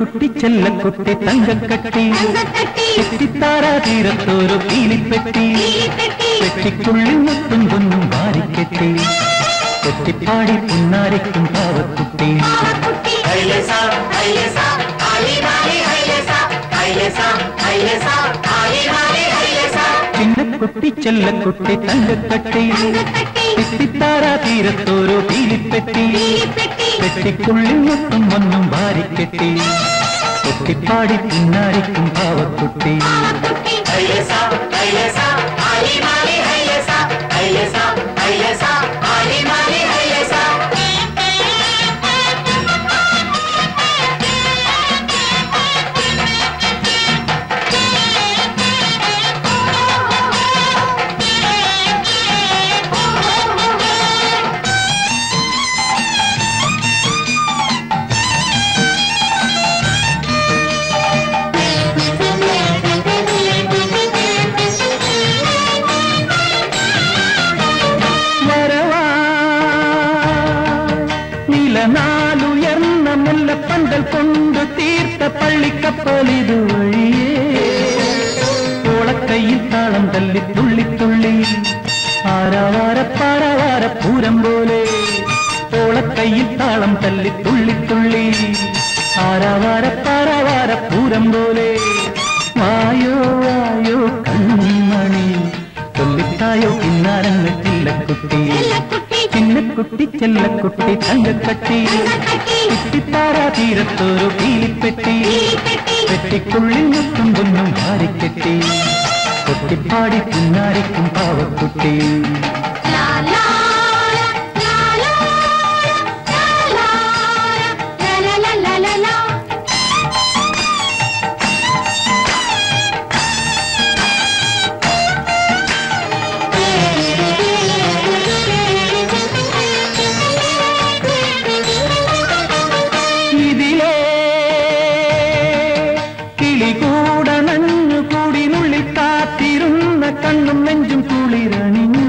ചിന്നക്കുട്ടി ചെല്ലക്കുട്ടി തങ്കക്കട്ടി എത്തിത്താരാ തീരത്തൊരു പീലിപ്പെട്ടി പെട്ടിക്കുള്ളിൽ മുത്തും പൊന്നും വാരിക്കെട്ടി കൊത്തിപ്പാടി പുന്നാരിക്കും പാവക്കുട്ടി ചിന്നക്കുട്ടി ചെല്ലക്കുട്ടി തങ്കക്കട്ടി എത്തിത്താരാ തീരത്തൊരു പീലിപ്പെട്ടി പെട്ടിക്കുള്ളിൽ മുത്തും പൊന്നും വാരിക്കെട്ടി കൊത്തിപ്പാടി പുന്നാരിക്കും പാവക്കുട്ടി വരവാ പള്ളിക്കപ്പലിതു വഴിയേ ഓളക്കൈയിൽ താളം തല്ലി തുള്ളി തുള്ളി ആരാവാര പാരാവാര പൂരം പോലെ. ഓളക്കൈയിൽ താളം തല്ലി തുള്ളി തുള്ളി ആരാവാര പാരാവാര പൂരം പോലെ. വായോ വായോ കൺമണി ചൊല്ലിത്തായോ പിന്നാരങ്ങൾ ചില്ലക്കുട്ടി ചിന്നക്കുട്ടി ചെല്ലക്കുട്ടി തങ്കക്കട്ടി. കുട്ടിത്താരാ തീരത്തൊരു പീലിപ്പെട്ടി. പെട്ടിക്കുള്ളിൽ മുത്തും പൊന്നും ഭാരിക്കെട്ടി കൊട്ടിപ്പാടി പിന്നാരിക്കും പാവക്കുട്ടി. കണ്ണും നെഞ്ചും കുളിരണിഞ്ഞു.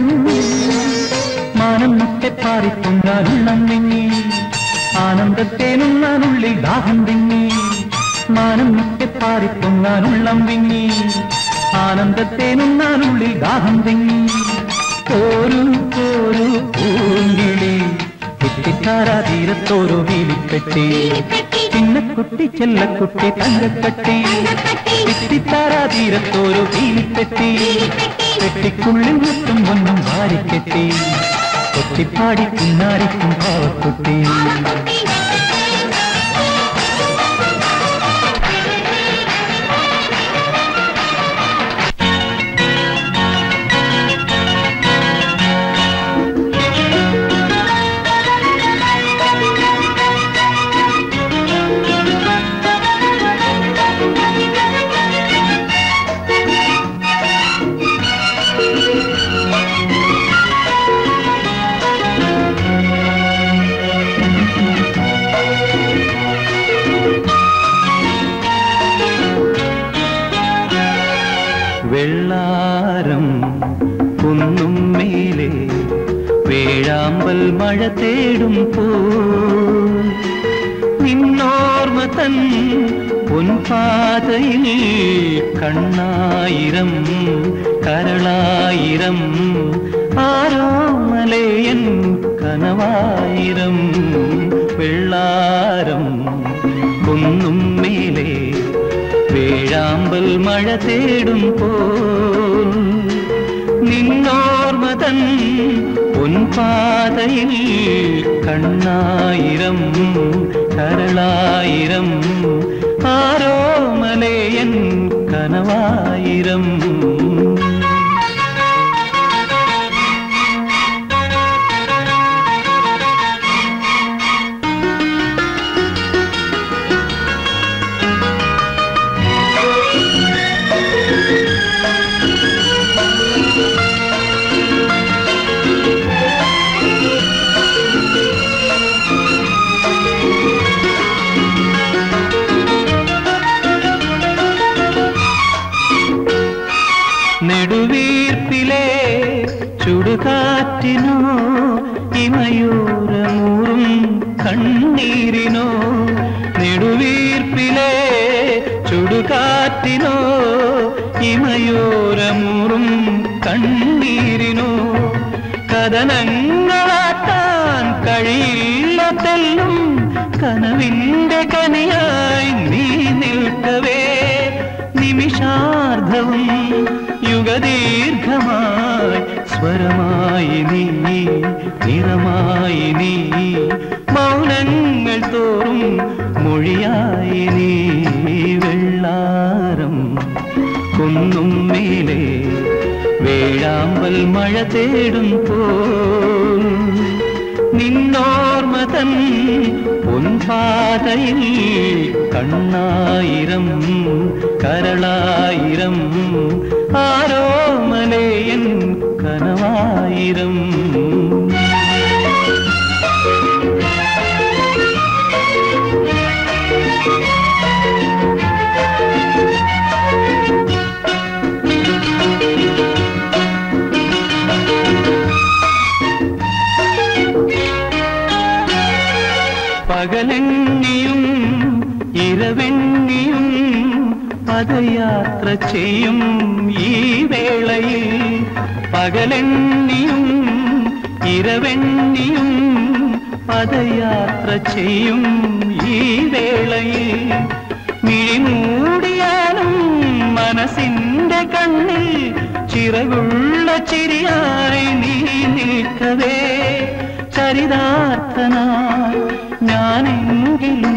മാനം മുട്ടെ പാറിപ്പൊങ്ങാനുള്ളം ആനന്ദത്തേനും നാനുള്ളിൽ ദാഹം തിങ്ങി. മാനം മുട്ടെ പാറിപ്പൊങ്ങാനുള്ളം വിങ്ങി. ആനന്ദത്തേനുണ്ണാനുള്ളിൽ ദാഹം തിങ്ങി. ഓരോ ഓരോ പൂങ്കിളി കുട്ടിക്കാരാ തീരത്തോരോ വീലിപ്പെട്ടി ചിന്നക്കുട്ടി ചെല്ലക്കുട്ടി തങ്കക്കട്ടി. കുട്ടിത്താരാ തീരത്തോരു വീലിപ്പെട്ടി. പെട്ടിക്കുള്ളിൽ മുത്തും ഒന്നും വാരിക്കെട്ടി. കൊത്തിപ്പാടി പിന്നാരിക്കും പാവക്കുട്ടി വെള്ളാരം കുന്നും മേലെ വേഴാമ്പൽ മഴ തേടും പോ നിന്നോർമ്മ തൻ പൊൻപാതയിൽ കണ്ണായിരം കരളായിരം ആരോ കനവായിരം വെള്ളാരം കുന്നും മേലെ വേഴാമ്പൽ മഴ തേടും പോൽ നിന്നോർമതൻ പൊൻപാതയിൽ കണ്ണായിരം കരളായിരം ആരോ മലയൻ കനവായിരം. നെടുവീർപ്പിലെ ചുടുകാറ്റിനോ ഇമയൂരമൂറും കണ്ണീരിനോ നെടുവീർപ്പിലെ ചുടുകാറ്റിനോ ഇമയൂരമൂറും കണ്ണീരിനോ. കഥനങ്ങളാക്കാൻ കഴിയില്ല തെല്ലും കനവിന്റെ കനിയായി നീ നിൽക്കവേ നിമിഷാർദ്ധവും യുഗദീർഘമായി സ്വരമായി നീ നിറമായി നീ മൗനങ്ങൾ തോറും മൊഴിയായി നീ വെള്ളാരം കുന്നും മേലെ വേഴാമ്പൽ മഴ തേടും പോൽ നിന്നോർമ തൻ പൊൻപാതയിൽ കണ്ണായിരം കരളായിരം ആരോമലയൻ പദയാത്ര ചെയ്യും ഈ വേളയിൽ. പകലെണ്ണിയും ഇരവെണ്ണിയും പദയാത്ര ചെയ്യും ഈ വേളയിൽ. മിഴിമൂടിയാലും മനസ്സിന്റെ കണ്ണിൽ ചിറകുള്ള ചിരിയായി നീ നിൽക്കവേ. ചരിതാർത്ഥനായി ഞാനെങ്കിലും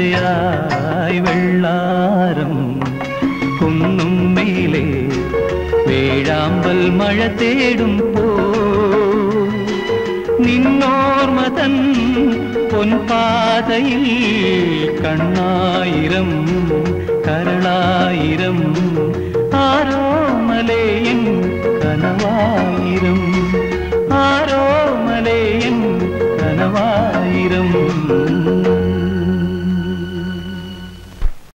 തികയാതെയായി വെള്ളാരം കുന്നും മേലെ വേഴാമ്പൽ മഴ തേടും പോ. തൻ പൊൻപാതയിൽ കണ്ണായിരം കരളായിരം